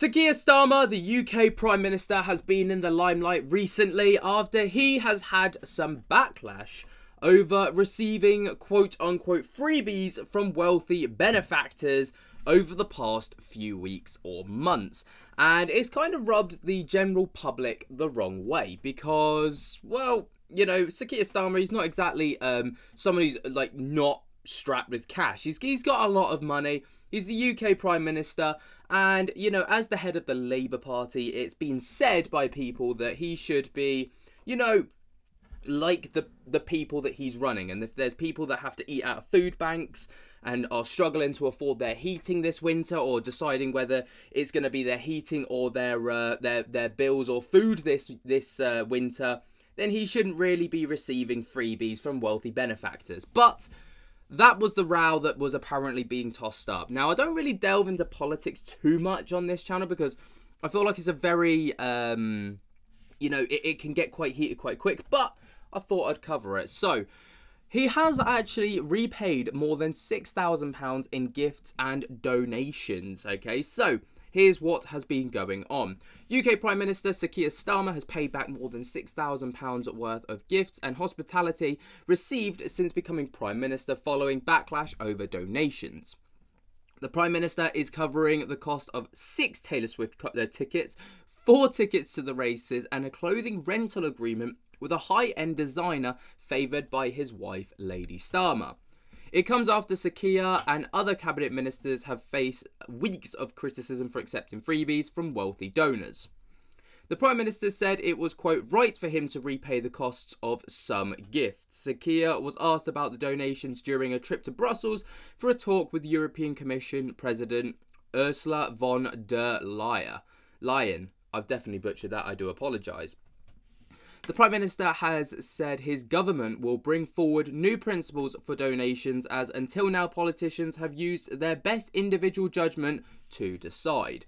Sir Keir Starmer, the UK Prime Minister, has been in the limelight recently after he has had some backlash over receiving quote unquote freebies from wealthy benefactors over the past few weeks or months. And it's kind of rubbed the general public the wrong way because, well, you know, Sir Keir Starmer, he's not exactly um, someone who's like not strapped with cash. He's, he's got a lot of money. He's the UK Prime Minister, and you know, as the head of the Labour Party, it's been said by people that he should be, you know, like the the people that he's running. And if there's people that have to eat out of food banks and are struggling to afford their heating this winter, or deciding whether it's going to be their heating or their uh, their their bills or food this this uh, winter, then he shouldn't really be receiving freebies from wealthy benefactors. But that was the row that was apparently being tossed up. Now, I don't really delve into politics too much on this channel because I feel like it's a very, um, you know, it, it can get quite heated quite quick, but I thought I'd cover it. So, he has actually repaid more than £6,000 in gifts and donations, okay? So, Here's what has been going on. UK Prime Minister Sir Keir Starmer has paid back more than £6,000 worth of gifts and hospitality received since becoming Prime Minister following backlash over donations. The Prime Minister is covering the cost of six Taylor Swift uh, tickets, four tickets to the races, and a clothing rental agreement with a high end designer favoured by his wife, Lady Starmer. It comes after Sir Keir and other cabinet ministers have faced weeks of criticism for accepting freebies from wealthy donors. The Prime Minister said it was, quote, right for him to repay the costs of some gifts. Sir Keir was asked about the donations during a trip to Brussels for a talk with European Commission President Ursula von der Leyen. I've definitely butchered that, I do apologise. The Prime Minister has said his government will bring forward new principles for donations as until now politicians have used their best individual judgment to decide.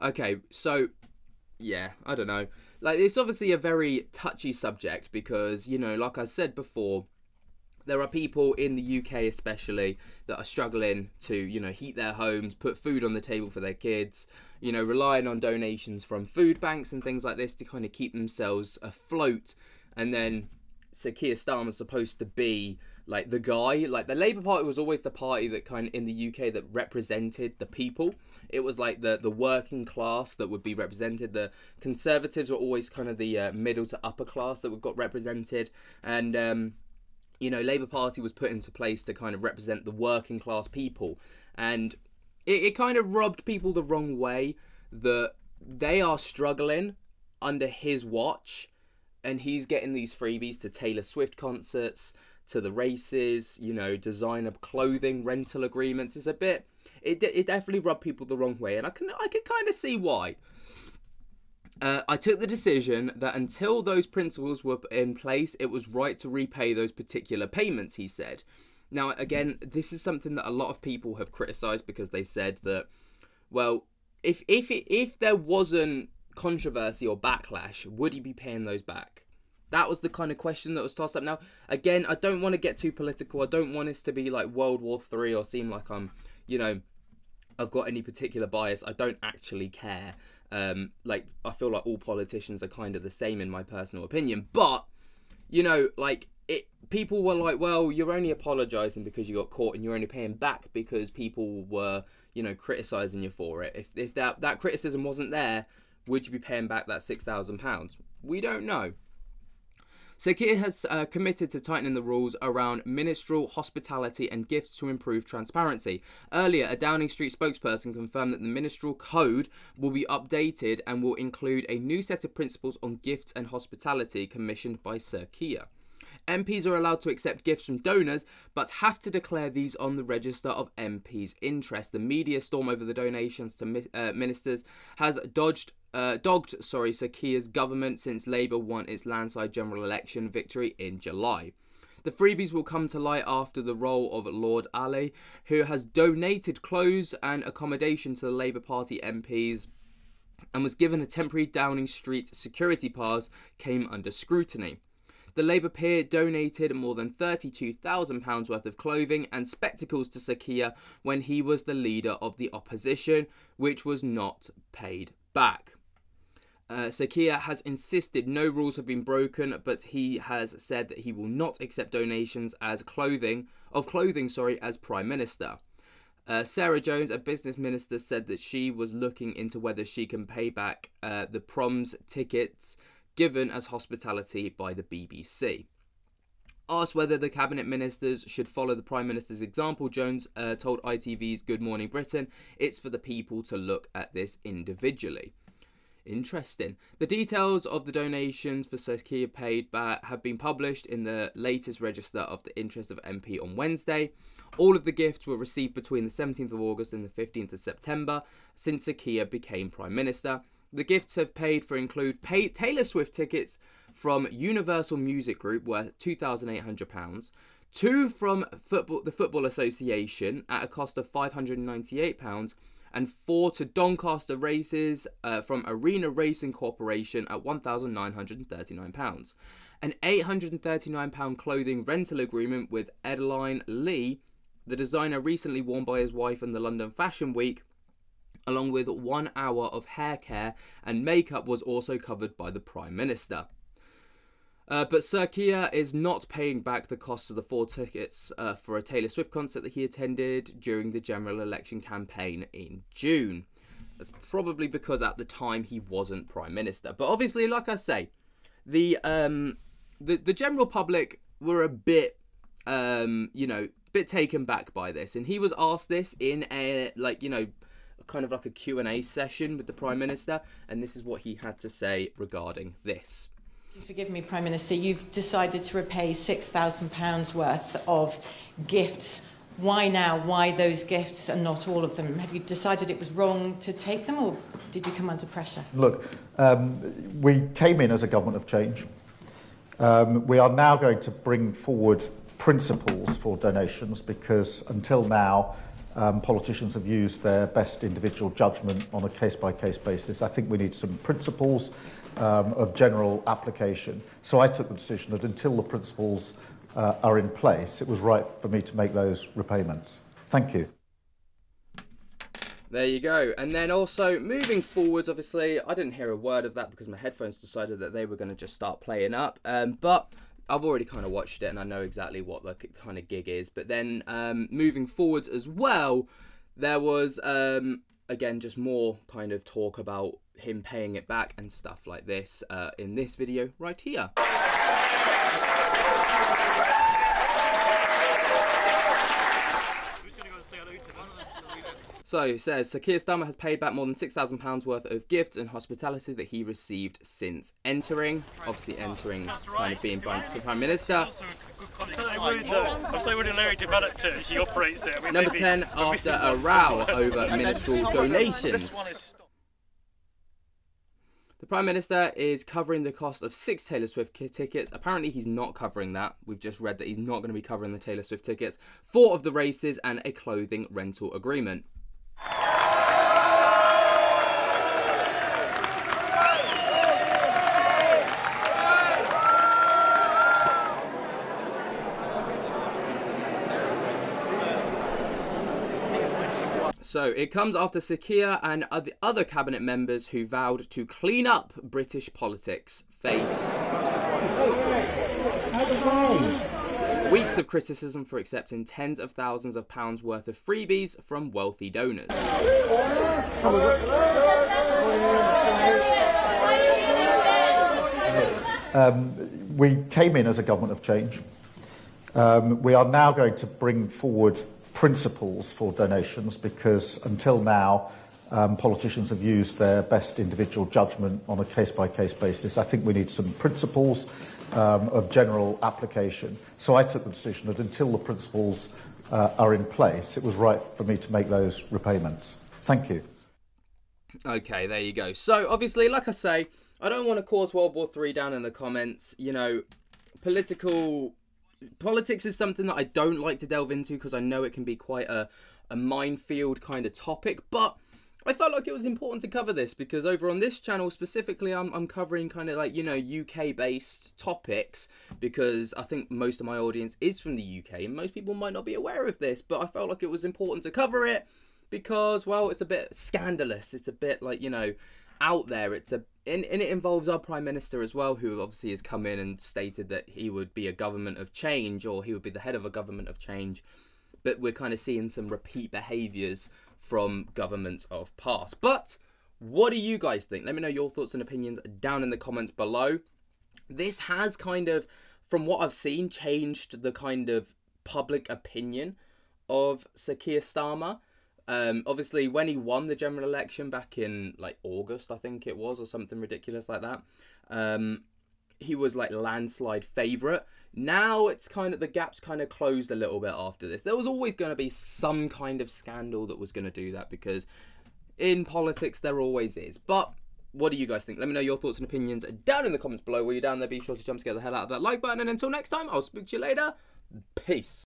Okay, so yeah, I don't know. Like it's obviously a very touchy subject because, you know, like I said before, there are people in the UK especially that are struggling to, you know, heat their homes, put food on the table for their kids, you know, relying on donations from food banks and things like this to kind of keep themselves afloat. And then Sir Keir Starmer's supposed to be like the guy. Like the Labour Party was always the party that kind of in the UK that represented the people. It was like the the working class that would be represented. The Conservatives were always kind of the uh, middle to upper class that would got represented, and um, you know, Labour Party was put into place to kind of represent the working class people, and it, it kind of rubbed people the wrong way that they are struggling under his watch, and he's getting these freebies to Taylor Swift concerts, to the races, you know, designer clothing rental agreements. It's a bit, it it definitely rubbed people the wrong way, and I can I can kind of see why. Uh, I took the decision that until those principles were in place, it was right to repay those particular payments, he said. Now, again, this is something that a lot of people have criticised because they said that, well, if if if there wasn't controversy or backlash, would he be paying those back? That was the kind of question that was tossed up. Now, again, I don't want to get too political. I don't want this to be like World War Three or seem like I'm, you know, I've got any particular bias. I don't actually care. Um, like I feel like all politicians are kind of the same in my personal opinion, but you know, like it, people were like, well, you're only apologizing because you got caught, and you're only paying back because people were, you know, criticizing you for it. If if that that criticism wasn't there, would you be paying back that six thousand pounds? We don't know. Sir Keir has uh, committed to tightening the rules around ministerial hospitality and gifts to improve transparency. Earlier, a Downing Street spokesperson confirmed that the ministerial code will be updated and will include a new set of principles on gifts and hospitality commissioned by Sir Keir. MPs are allowed to accept gifts from donors, but have to declare these on the register of MPs' interest. The media storm over the donations to uh, ministers has dodged uh, dogged sorry Sir Keir's government since Labour won its landslide general election victory in July. The freebies will come to light after the role of Lord Alli, who has donated clothes and accommodation to the Labour Party MPs and was given a temporary Downing Street security pass, came under scrutiny. the Labour peer donated more than £32,000 worth of clothing and spectacles to Sir Keir when he was the leader of the opposition, which was not paid back. Uh, Sir Keir has insisted no rules have been broken, but he has said that he will not accept donations as clothing of clothing, sorry, as prime minister. Uh, Sarah Jones, a business minister, said that she was looking into whether she can pay back uh, the proms tickets given as hospitality by the BBC. Asked whether the cabinet ministers should follow the prime minister's example, Jones uh, told ITV's Good Morning Britain, "It's for the people to look at this individually." Interesting. The details of the donations for Sir Keir paid back have been published in the latest register of the interest of MP on Wednesday. All of the gifts were received between the 17th of August and the 15th of September since Sir Keir became Prime Minister. The gifts have paid for include Taylor Swift tickets from Universal Music Group worth £2,800, two from football, the Football Association at a cost of £598, and four to Doncaster Races uh, from Arena Racing Corporation at £1,939. An £839 clothing rental agreement with Edeline Lee, the designer recently worn by his wife in the London Fashion Week, along with one hour of hair care and makeup, was also covered by the Prime Minister. Uh, but Sir Keir is not paying back the cost of the four tickets uh, for a Taylor Swift concert that he attended during the general election campaign in June. That's probably because at the time he wasn't Prime Minister. But obviously, like I say, the um, the the general public were a bit um, you know, bit taken back by this, and he was asked this in a like you know kind of like a Q&A session with the Prime Minister, and this is what he had to say regarding this. Forgive me, Prime Minister, you've decided to repay £6,000 worth of gifts. Why now? Why those gifts and not all of them? Have you decided it was wrong to take them or did you come under pressure? Look, um, we came in as a government of change. Um, we are now going to bring forward principles for donations because until now, um, politicians have used their best individual judgment on a case by case basis. I think we need some principles um, of general application. So I took the decision that until the principles uh, are in place, it was right for me to make those repayments. Thank you. There you go. And then also moving forwards, obviously, I didn't hear a word of that because my headphones decided that they were going to just start playing up. Um, but I've already kind of watched it and I know exactly what the kind of gig is. But then um, moving forwards as well, there was um, again just more kind of talk about him paying it back and stuff like this uh, in this video right here. So it says Sir Keir Starmer has paid back more than £6,000 worth of gifts and hospitality that he received since entering. Obviously, entering, kind of being Prime, Prime Minister. Number 10, after a row over ministerial donations. The Prime Minister is covering the cost of six Taylor Swift tickets. Apparently, he's not covering that. We've just read that he's not going to be covering the Taylor Swift tickets, four of the races, and a clothing rental agreement. So it comes after Sir Keir and the other cabinet members who vowed to clean up British politics faced weeks of criticism for accepting tens of thousands of pounds worth of freebies from wealthy donors. Um, we came in as a government of change. Um, we are now going to bring forward principles for donations because until now, um, politicians have used their best individual judgment on a case by case basis. I think we need some principles um, of general application. So I took the decision that until the principles uh, are in place, it was right for me to make those repayments. Thank you. Okay, there you go. So obviously, like I say, I don't want to cause World War Three down in the comments. You know, political politics is something that I don't like to delve into because I know it can be quite a, a minefield kind of topic. But I felt like it was important to cover this because over on this channel specifically, I'm, I'm covering kind of like, you know, UK based topics because I think most of my audience is from the UK and most people might not be aware of this, but I felt like it was important to cover it because, well, it's a bit scandalous. It's a bit like, you know, out there. It's a and, and it involves our prime minister as well, who obviously has come in and stated that he would be a government of change or he would be the head of a government of change. But we're kind of seeing some repeat behaviours from governments of past. But what do you guys think? Let me know your thoughts and opinions down in the comments below. This has kind of, from what I've seen, changed the kind of public opinion of Sir Keir Starmer. Um, obviously, when he won the general election back in like August, I think it was, or something ridiculous like that, um, he was like landslide favourite. Now it's kind of the gap's kind of closed a little bit after this. There was always going to be some kind of scandal that was going to do that because in politics there always is. But what do you guys think? Let me know your thoughts and opinions down in the comments below. While you're down there, be sure to jump to get the hell out of that like button. And until next time, I'll speak to you later. Peace.